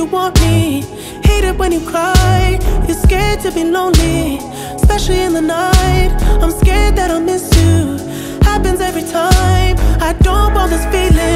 You want me. Hate it when you cry. You're scared to be lonely, especially in the night. I'm scared that I'll miss you. Happens every time. I don't want this feeling.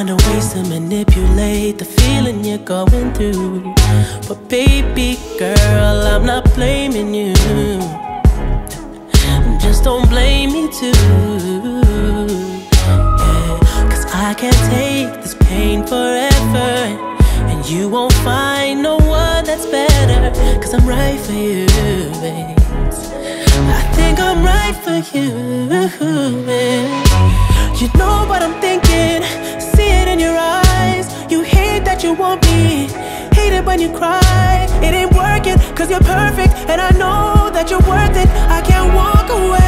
I'm finding ways to manipulate the feeling you're going through. But baby girl, I'm not blaming you. Just don't blame me too. Yeah, cause I can't take this pain forever. And you won't find no one that's better. Cause I'm right for you, babe. I think I'm right for you. babe. it when you cry. It ain't working, cause you're perfect And I know that you're worth it. I can't walk away.